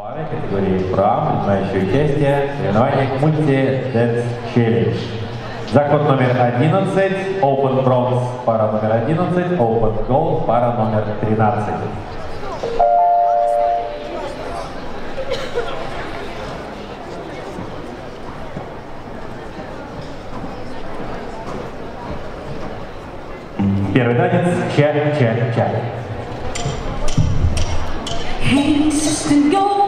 Пары категории прав, принимающие участие в соревнованиях Multi Dance Challenge. Заход номер 11, Open Bronze, пара номер 11, Open Gold, пара номер 13. Первый танец ча-ча-ча. Hey, sister,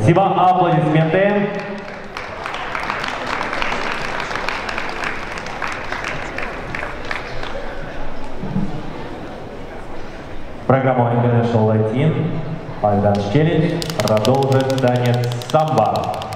Спасибо. Аплодисменты. Программу International Latin Айдан Челлендж продолжит танец самбо.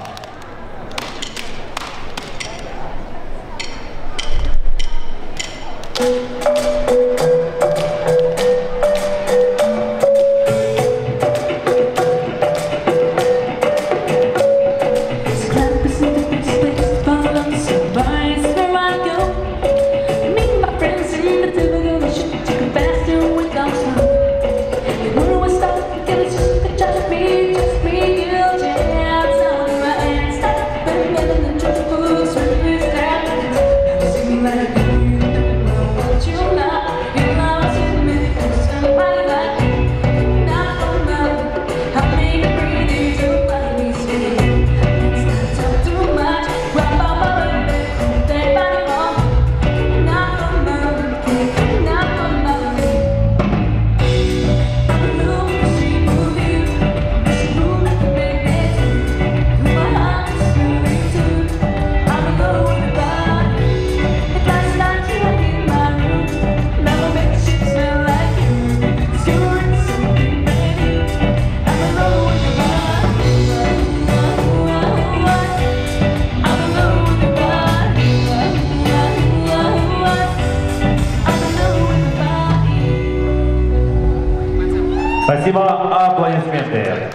Спасибо, аплодисменты.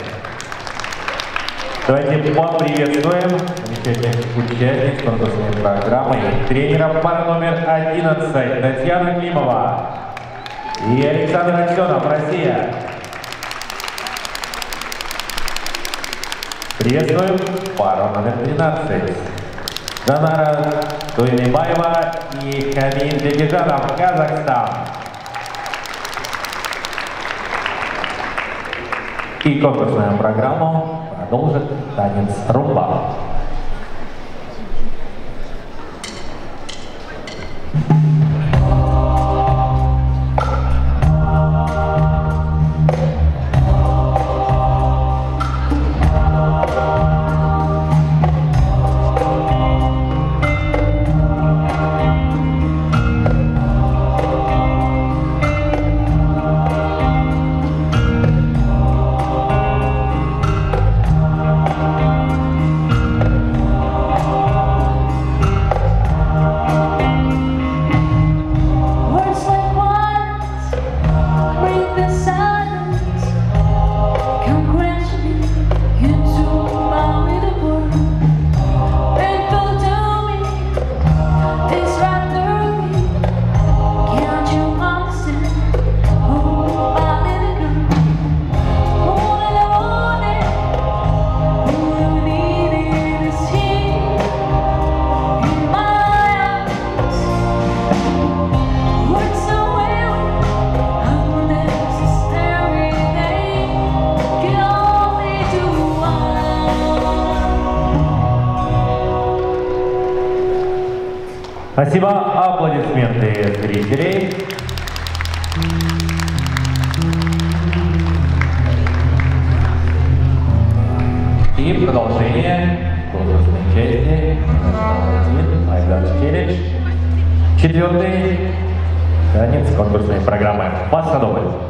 Давайте поприветствуем замечательных участниц конкурсной программы тренера пары номер 11 Татьяна Климова и Александр Аксенов, Россия. Приветствуем пару номер 13 Данара Туйнебаева и Камиль Дебежанов, Казахстан. И конкурсная программа продолжит танец румба. Аплодисменты зрителей. И продолжение конкурсной части. Айдар Челлендж. Четвертый танец конкурсной программы «Пасадобль». Аплодисменты.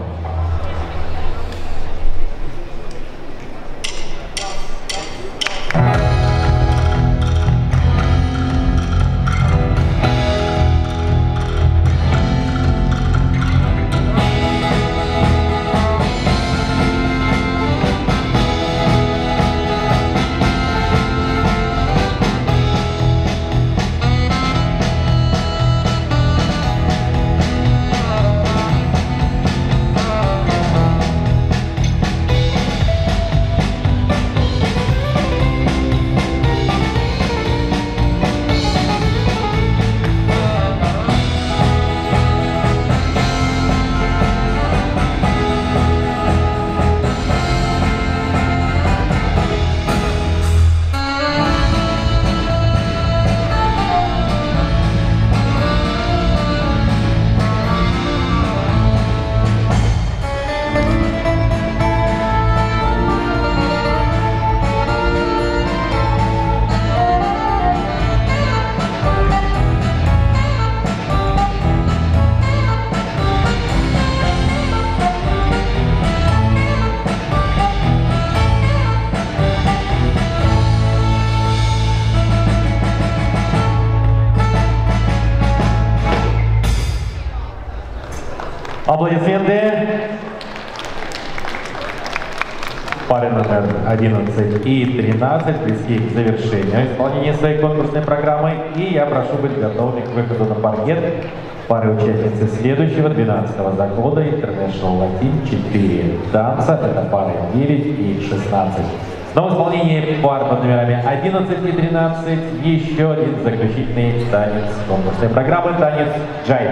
11 и 13 близки к завершению исполнения своей конкурсной программы. И я прошу быть готовыми к выходу на паркет. Пары участницы следующего 12-го захода International Latin 4 танца. Это пары 9 и 16. Но в исполнении пар под номерами 11 и 13 еще один заключительный танец конкурсной программы, танец джайв.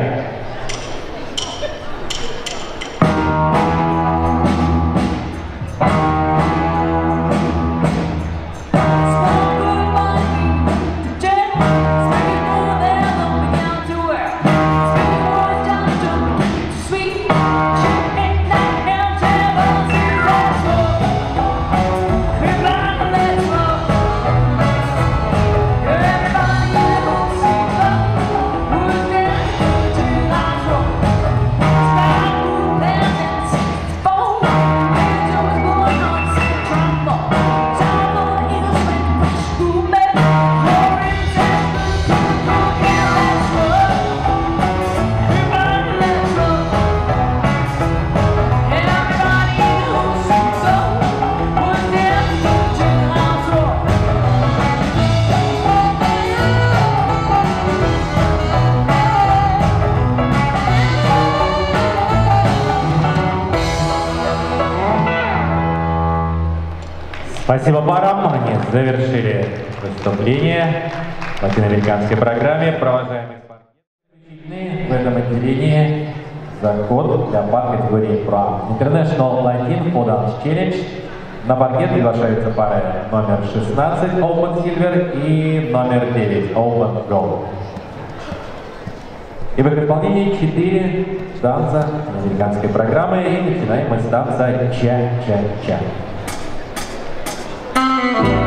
Спасибо парам. Они завершили выступление в латиноамериканской программе. Провожаемые спортсмены в этом отделении заход для пар категории Pro International Latin for Dance Challenge. На паркет приглашаются пары номер 16 Open Silver и номер 9 Open Gold. И в их исполнении 4 танца американской программы. И начинаем мы с танца Ча-Ча-Ча. Thank you.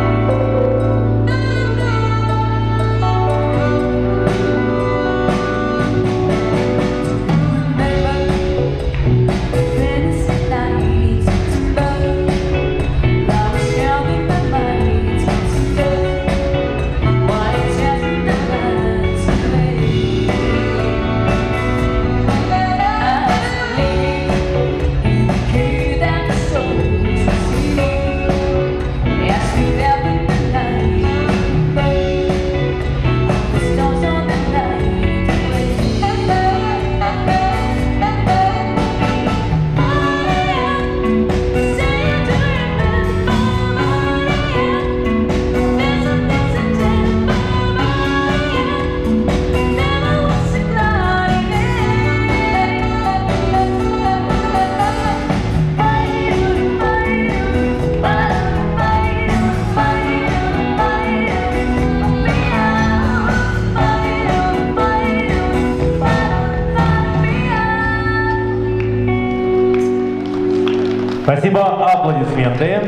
Спасибо, аплодисменты.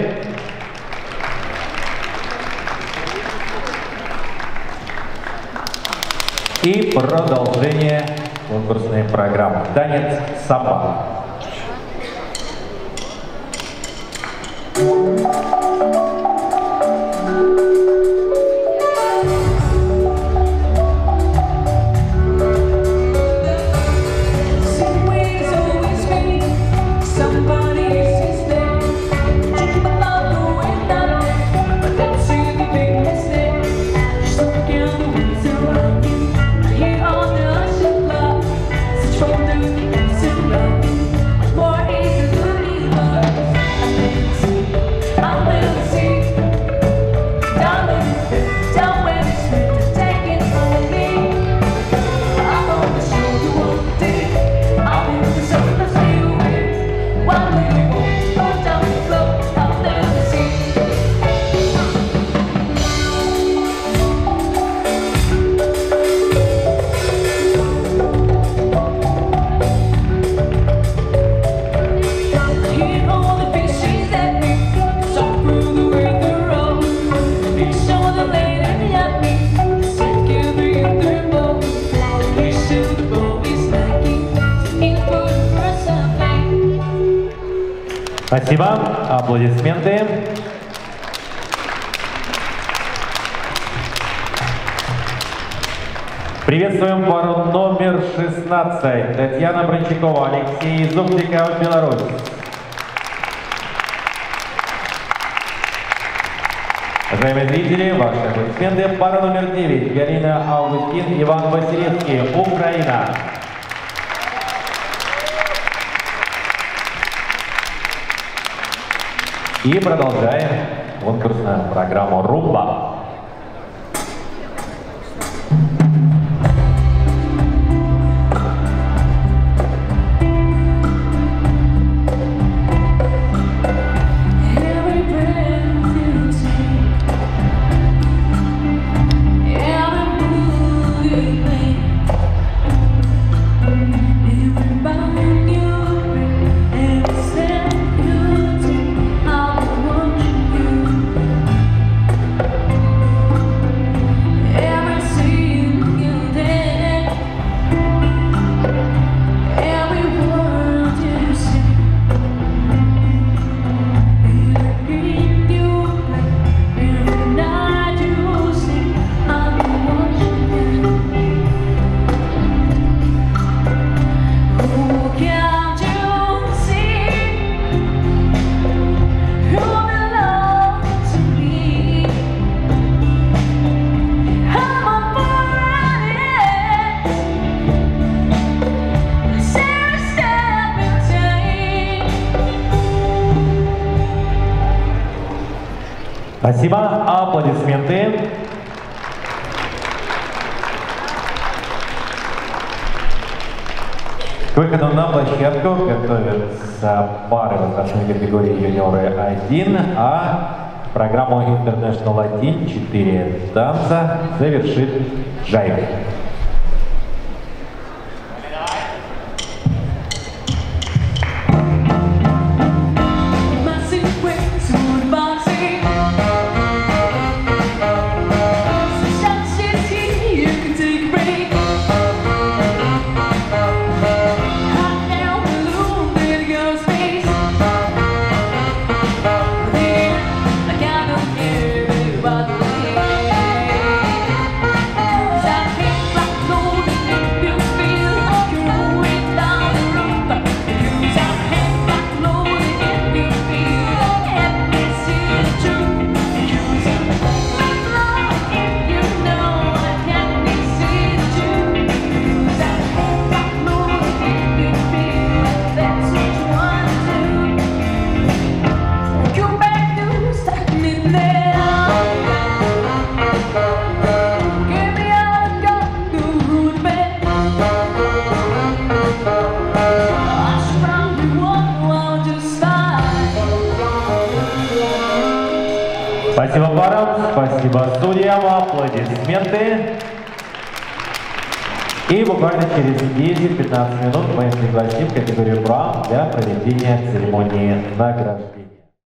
И продолжение конкурсной программы. Танец Сапа. Аплодисменты. Приветствуем пару номер 16. Татьяна Брончакова, Алексей Зубников, Беларусь. Уважаемые зрители, ваши аплодисменты. Пара номер 9. Галина Августин, Иван Василевский, Украина. И продолжаем конкурсную программу «Румба». Спасибо. Аплодисменты. К выходу на площадку готовятся пары возрастной категории юниоры 1, а программу International 1 4 танца завершит Джайв. Спасибо судьям, аплодисменты. И буквально через 10-15 минут мы пригласим категорию «Брам» для проведения церемонии награждения.